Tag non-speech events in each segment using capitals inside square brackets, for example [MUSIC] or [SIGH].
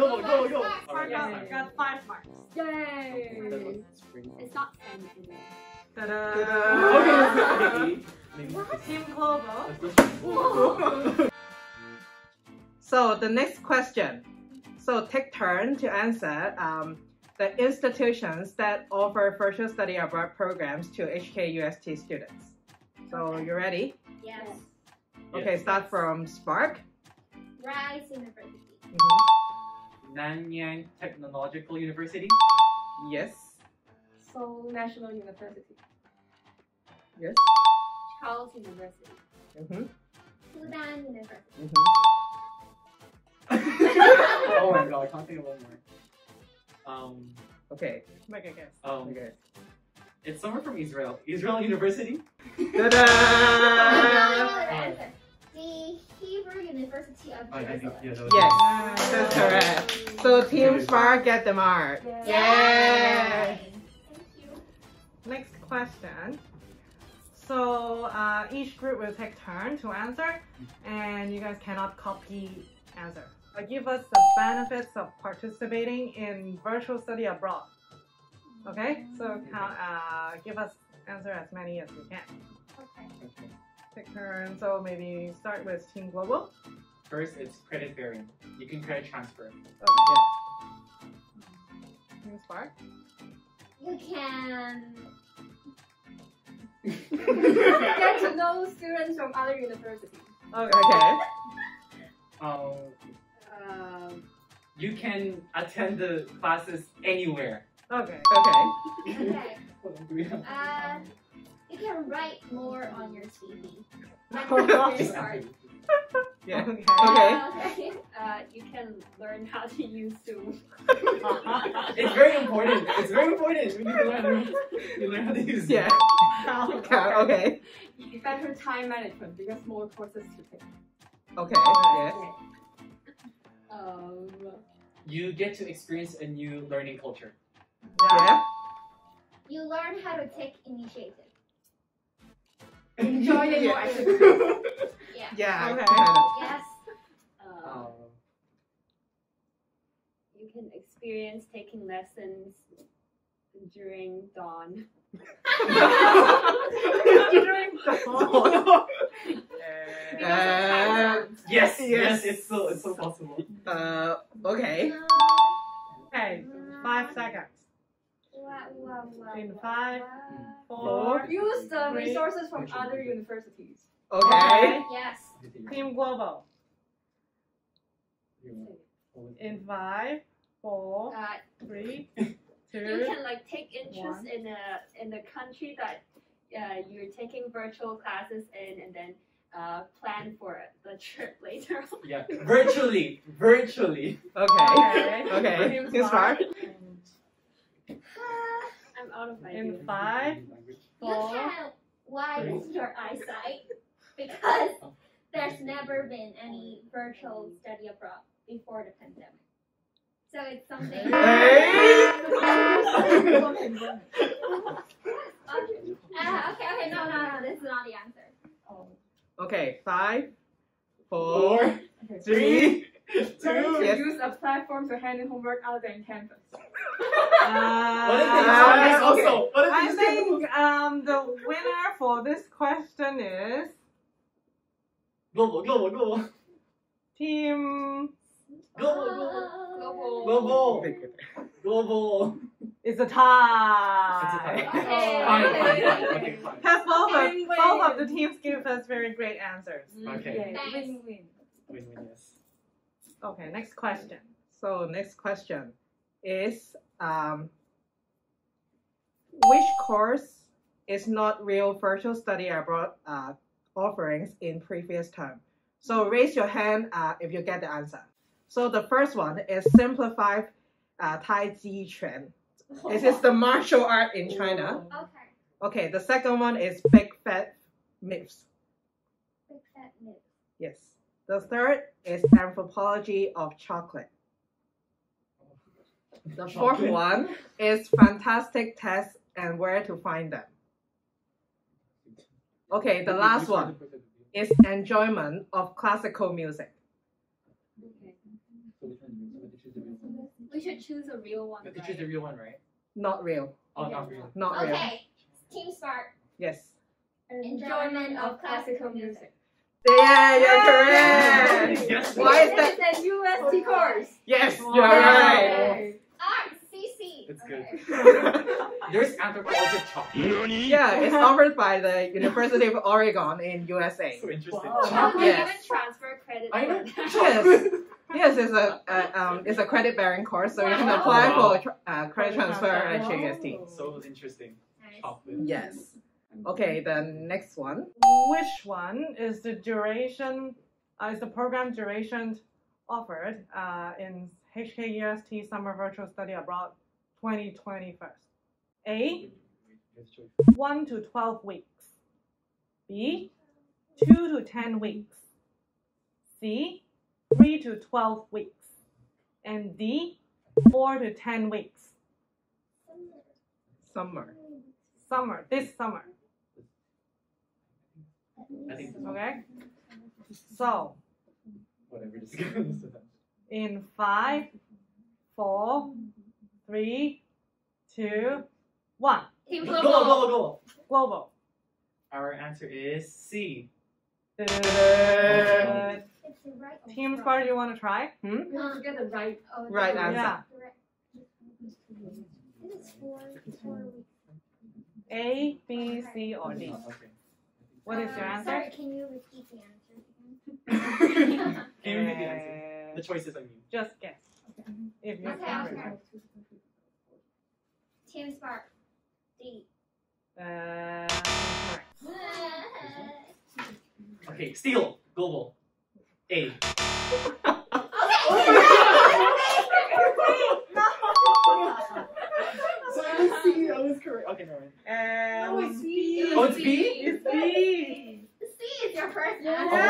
Go, go, go. Mark got, got five marks. Yay! It's not ten anymore. Ta-da! Okay, maybe. [LAUGHS] Team Global. Let's [LAUGHS] go. So the next question. So take turn to answer um, the institutions that offer virtual study abroad programs to HKUST students. So you ready? Yes. Okay, start from Spark. Rice University. Mhm. Nanyang Technological University. Yes. Seoul National University. Yes. Charles University. hmm Fudan University. hmm [LAUGHS] oh my god, I can't think of one more. Um, Okay. Make a guess. um, Okay. it's somewhere from Israel. Israel University. I [LAUGHS] Ta-da! Hebrew University of I, I think yeah, that was Yes, that's correct. So Team Spark get the mark. Yay. Yay! Thank you. Next question. So uh, each group will take turn to answer, and you guys cannot copy answer. Uh, give us the benefits of participating in virtual study abroad. Okay, so uh, give us answer as many as you can. Okay. Take turn. So maybe start with Team Global. First, it's credit bearing. You can credit transfer. Okay. Team Spark. You can. [LAUGHS] Get to know students from other universities. Okay. Um, [LAUGHS] Um, you can attend the classes anywhere. Okay. Okay. Okay. Do we have- Uh, you can write more on your CV. [LAUGHS] Okay. Sorry. Yeah. Okay. Okay. Okay. uh, you can learn how to use Zoom. [LAUGHS] It's very important. It's very important. We need to learn. You learn how to use. it. [LAUGHS] Yeah. Okay. You Better time management because more courses to take. Okay. Yes. Um, You get to experience a new learning culture. Yeah. You learn how to take initiative. Enjoying [LAUGHS] Yeah. more activities. Yeah. Yeah. Okay. Yes. Um, Um, you can experience taking lessons during dawn. [LAUGHS] during [LAUGHS] dawn. Uh, yes, yes, Yes. it's so it's so possible. uh, okay. Okay, five seconds. In wow, five. Four. Use the Three. resources from other universities. Okay. Yes. Team Global. In five, four, Uh, three, [COUGHS] You can like take interest One. in a in the country that uh, you're taking virtual classes in, and then uh, plan for the trip [LAUGHS] later. on. Yeah, virtually, virtually. Okay. Okay. Team Team Spark. I'm out of In ideas. five, you four, can widen your eyesight because there's never been any virtual study abroad before the pandemic. So it's something. [LAUGHS] Uh, okay, okay, no, no, no, this is not the answer. Okay. Five, four, Four, three. Learn to Yes. use a platform to hand in homework other than campus. What if they Uh, use this okay. also? What if I think um the winner for this question is global, global, global, team. global, Oh. global, global. It's a It's a tie. tie. [LAUGHS] Okay. Fine, fine, fine. Okay, fine. Because both of, both of the teams give us very great answers. Okay. Win-win. Win, win, yes. Okay, next question. So next question is um, which course is not real virtual study abroad uh, offerings in previous term? So raise your hand uh, if you get the answer. So the first one is simplified uh, Tai Chi Chuan. This is the martial art in China. Okay. Okay, the second one is Big Fat Myths. Big fat myth. Yes. The third is Anthropology of Chocolate. The fourth one is Fantastic Tests and Where to Find Them. Okay, the last one is Enjoyment of Classical Music. Okay. So which one? So we choose the real one. We should choose a real one. We have to choose the real one, right? Not real. Oh, not real. Not real. Okay. Team Spark. Yes. Enjoyment of classical music. Yeah, you're correct. Yes. Why is that? It's a UST course. Yes, you're right. Art, CC. That's good. [LAUGHS] There's anthropology chalk. Yeah, it's offered by the University of Oregon in USA. So interesting. Oh, we Yes. transfer credit. I know. Yes. [LAUGHS] Yes, it's a, a um, it's a credit bearing course, so you can apply Wow. for uh, credit transfer at HUST. So interesting. Nice. Chocolate. Yes. Okay, the next one. Which one is the duration, uh, is the program duration offered uh, in HKUST Summer Virtual Study Abroad 2021? A, 1 to 12 weeks. B, 2 to 10 weeks. C, 3 to 12 weeks. And D, 4 to 10 weeks. Summer. Summer, this summer. I think Okay? So, whatever. Just go. [LAUGHS] in five, four, three, two, one. Team Go, go, Global. go, go. Global. Our answer is C. Good. It's the right Team wrong? Sparta, you want to try? We have to get the right. Oh, Right answer. Yeah. It's four, four weeks. A, B, C, or D. What is your Um, answer? Sorry, can you repeat the answer again? Can you repeat the answer? The choices I mean. Just guess. If you Okay, can okay. remember. Team Spark. D. Uh, correct. Okay, steal. Global. A. [LAUGHS] So I was C. I was correct. Okay, no. Um, Oh, it's B. It's B. C is your first Oh. Yeah.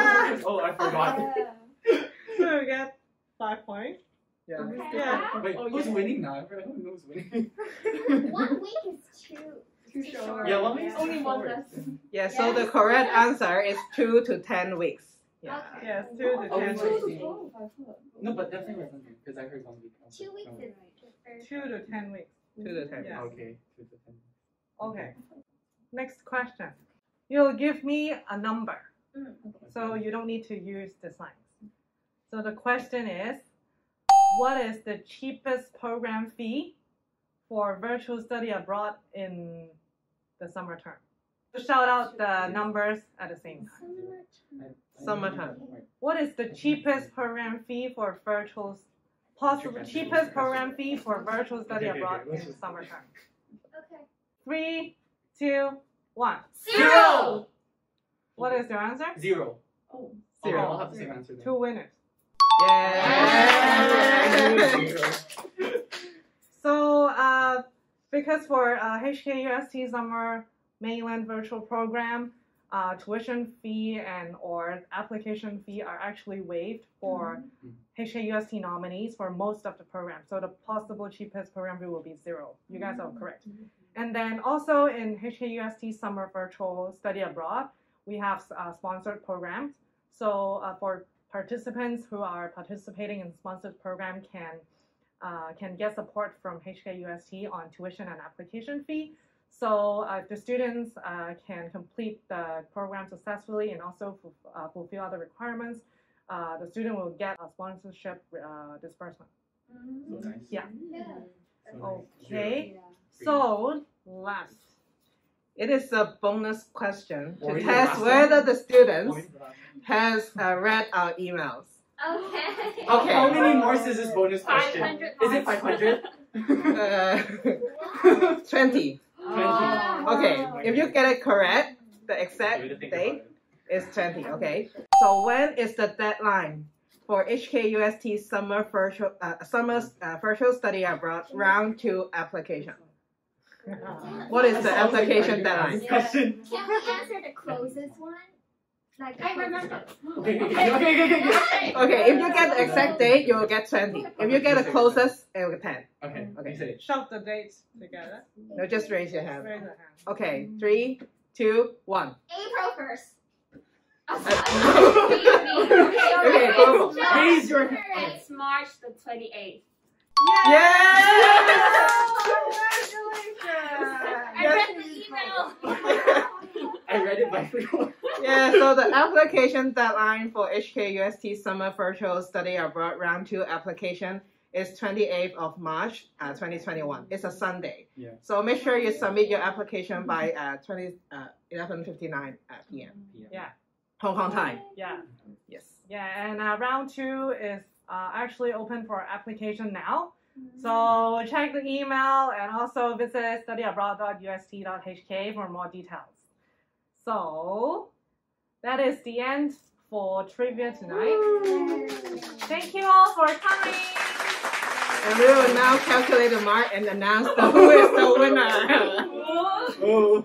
Oh, I forgot. Uh-huh. [LAUGHS] So you get five points. Yeah. Okay. Yeah. Wait, who's winning now? I forgot who's winning. [LAUGHS] One week is two. Too Too short. short. Yeah, one week's Only too one short. lesson. Yeah, so the correct answer is 2 to 10 weeks. Yeah. Okay. Yes, two to Oh, ten two weeks. to No, but definitely wasn't because I heard one week. Two weeks is the first. Two to ten weeks. 2 to 10 Yeah. Okay, two to ten. Okay. Next question. You'll give me a number. Mm. So you don't need to use the signs. So the question is, what is the cheapest program fee for virtual study abroad in the summer term? Shout out the numbers at the same time. Summertime. What is the cheapest program fee for virtual, possible cheapest program fee for virtual study Okay, okay, abroad okay, let's in just- summer term? Okay. Three, two, one. Zero. What is your answer? Zero. Oh. I'll have the same answer then. Two winners. Yeah. So, uh, because for uh, HKUST Summer Mainland Virtual Program, uh, tuition fee and or application fee are actually waived for HKUST nominees for most of the program. So the possible cheapest program fee will be zero. You guys are correct. And then also in HKUST Summer Virtual Study Abroad, we have uh, sponsored programs. So uh, for participants who are participating in sponsored program can uh, can get support from HKUST on tuition and application fee. So uh, the students uh, can complete the program successfully and also fu- uh, fulfill other requirements. Uh, the student will get a sponsorship uh, disbursement. So nice. Yeah. Yeah. So. Okay. Yeah. So last. It is a bonus question to test ask whether the students Point for that. has uh, read our emails. Okay. How- Okay. How many more is this bonus question? Is it 500? Uh, [LAUGHS] 20. Oh. Okay, if you get it correct, the Give exact it a think date is 20, okay? So when is the deadline for HKUST summer virtual, uh, summer uh, virtual study abroad round two application? [LAUGHS] What is the That application I deadline? asked Question. Can we answer the closest one? Like I remember. Okay, okay, okay, okay, okay. Okay, if you get the exact date, you will get 20. If you get the closest, it will get 10. Okay, Okay. you say it. Shout the dates together. No, just raise your hand. Raise your hand. Okay, three, two, one. April first. Uh, [LAUGHS] [LAUGHS] okay, global. Raise your hand. It's March the 28th. I read the email. I read it by everyone. Yeah, so the application deadline for HKUST Summer Virtual Study Abroad Round 2 application is 28th of March, uh, 2021. It's a Sunday. Yeah. So make sure you submit your application by uh, 20, uh, 11.59 uh, p.m. Yeah. Hong Kong time. Yeah. Yes. Yeah, and uh, round two is uh, actually open for application now. So check the email and also visit studyabroad.ust.hk for more details. So that is the end for trivia tonight. Thank you all for coming. And we will now calculate the mark and announce the, who is the winner.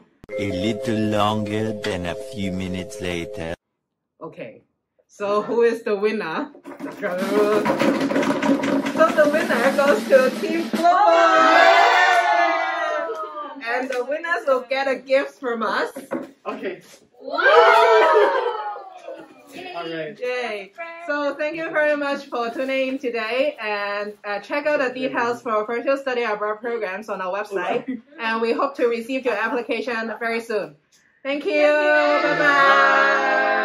[LAUGHS] A little longer than a few minutes later. Okay, so who is the winner? So the winner goes to Team Global! And the winners will get a gift from us. Okay. Alright. Yay! So thank you very much for tuning in today and uh, check out the details for virtual study abroad programs on our website. [LAUGHS] And we hope to receive your application very soon. Thank you. Bye bye.